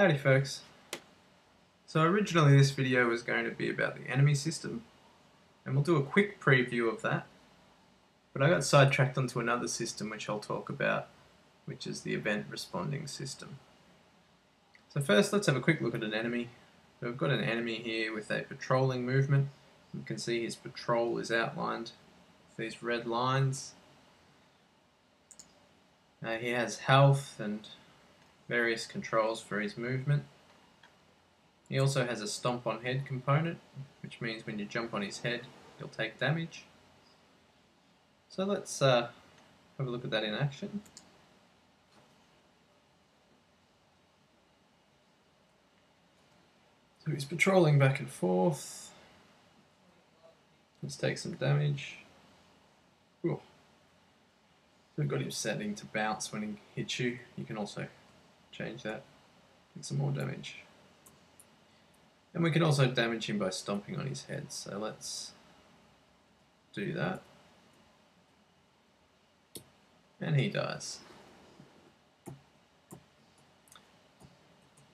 Howdy folks. So originally this video was going to be about the enemy system and we'll do a quick preview of that but I got sidetracked onto another system which I'll talk about which is the event responding system. So first let's have a quick look at an enemy. we've got an enemy here with a patrolling movement. You can see his patrol is outlined with these red lines. Uh, he has health and various controls for his movement. He also has a stomp on head component, which means when you jump on his head, he'll take damage. So let's uh, have a look at that in action. So he's patrolling back and forth. Let's take some damage. Ooh. We've got him setting to bounce when he hits you. You can also change that, get some more damage. And we can also damage him by stomping on his head, so let's do that. And he dies.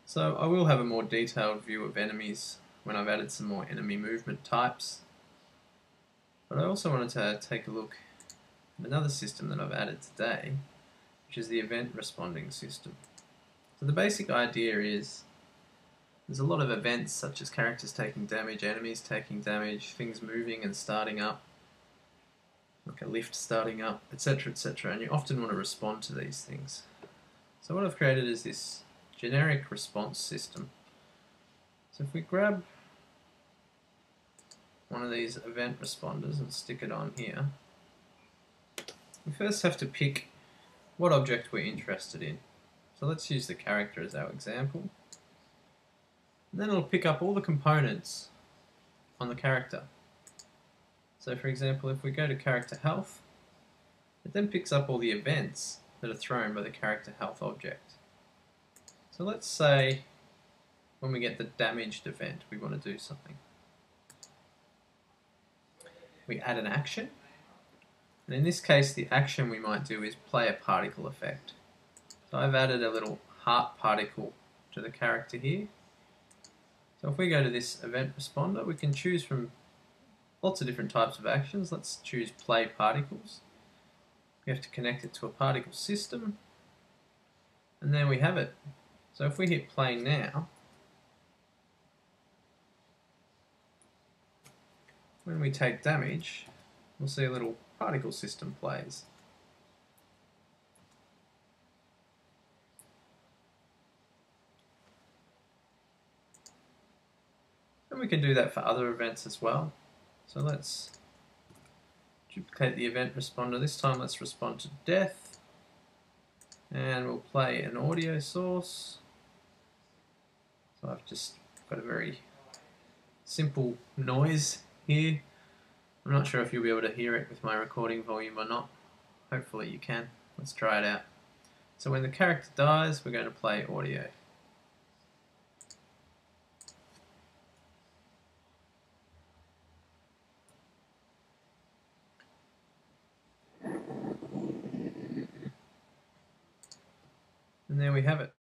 So I will have a more detailed view of enemies when I've added some more enemy movement types. But I also wanted to take a look at another system that I've added today, which is the event responding system. So the basic idea is there's a lot of events such as characters taking damage, enemies taking damage, things moving and starting up, like a lift starting up, etc. etc. And you often want to respond to these things. So what I've created is this generic response system. So if we grab one of these event responders and stick it on here, we first have to pick what object we're interested in. So let's use the character as our example. And then it'll pick up all the components on the character. So for example, if we go to character health, it then picks up all the events that are thrown by the character health object. So let's say when we get the damaged event, we want to do something. We add an action, and in this case the action we might do is play a particle effect. I've added a little heart particle to the character here. So if we go to this event responder, we can choose from lots of different types of actions. Let's choose play particles. We have to connect it to a particle system. And there we have it. So if we hit play now, when we take damage, we'll see a little particle system plays. And we can do that for other events as well. So let's duplicate the event responder. This time let's respond to death. And we'll play an audio source. So I've just got a very simple noise here. I'm not sure if you'll be able to hear it with my recording volume or not. Hopefully you can. Let's try it out. So when the character dies, we're going to play audio. And there we have it.